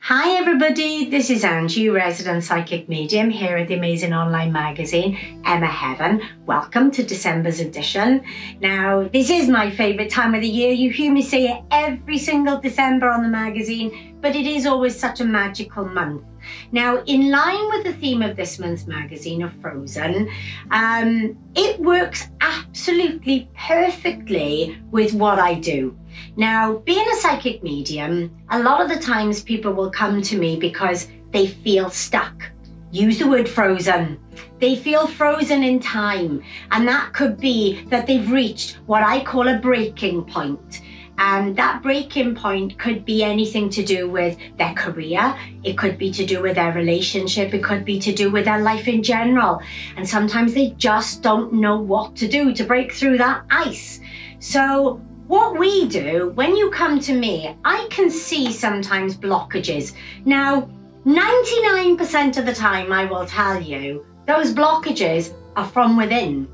Hi everybody, this is Angie, resident psychic medium here at the amazing online magazine Emma Heaven. Welcome to December's edition. Now, this is my favourite time of the year. You hear me say it every single December on the magazine, but it is always such a magical month. Now, in line with the theme of this month's magazine of Frozen, um, it works absolutely perfectly with what I do. Now, being a psychic medium, a lot of the times people will come to me because they feel stuck. Use the word frozen. They feel frozen in time, and that could be that they've reached what I call a breaking point. And that breaking point could be anything to do with their career, it could be to do with their relationship, it could be to do with their life in general. And sometimes they just don't know what to do to break through that ice. So, what we do, when you come to me, I can see sometimes blockages. Now, 99% of the time, I will tell you, those blockages are from within.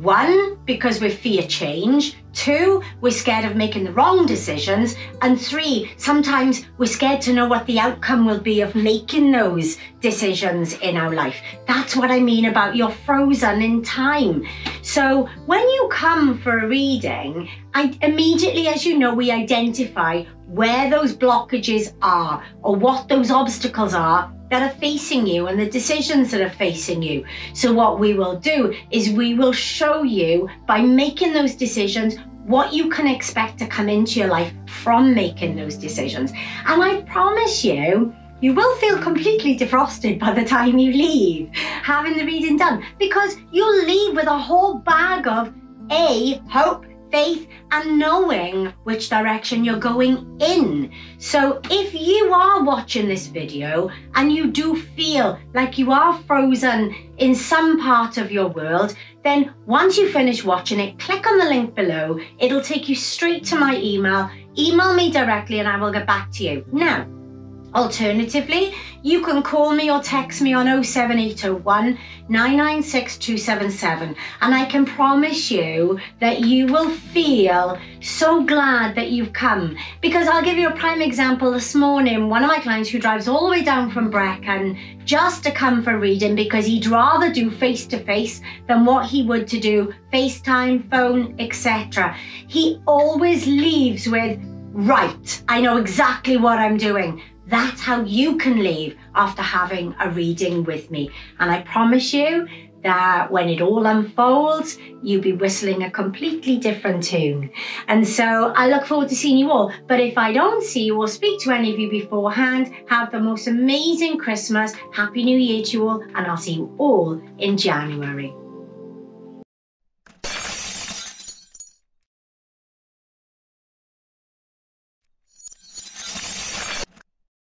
One, because we fear change. Two, we're scared of making the wrong decisions. And three, sometimes we're scared to know what the outcome will be of making those decisions in our life. That's what I mean about you're frozen in time. So when you come for a reading, I immediately, as you know, we identify where those blockages are or what those obstacles are that are facing you and the decisions that are facing you. So, what we will do is we will show you by making those decisions what you can expect to come into your life from making those decisions. And I promise you, you will feel completely defrosted by the time you leave having the reading done because you'll leave with a whole bag of A, hope, faith and knowing which direction you're going in. So if you are watching this video and you do feel like you are frozen in some part of your world, then once you finish watching it, click on the link below. It'll take you straight to my email. Email me directly and I will get back to you. Now, Alternatively, you can call me or text me on 07801 996 277 and I can promise you that you will feel so glad that you've come. Because I'll give you a prime example this morning. One of my clients who drives all the way down from Brecon just to come for reading because he'd rather do face to face than what he would to do FaceTime, phone, etc. He always leaves with, right, I know exactly what I'm doing. That's how you can leave after having a reading with me. And I promise you that when it all unfolds, you'll be whistling a completely different tune. And so I look forward to seeing you all. But if I don't see you or speak to any of you beforehand, have the most amazing Christmas. Happy New Year to you all. And I'll see you all in January.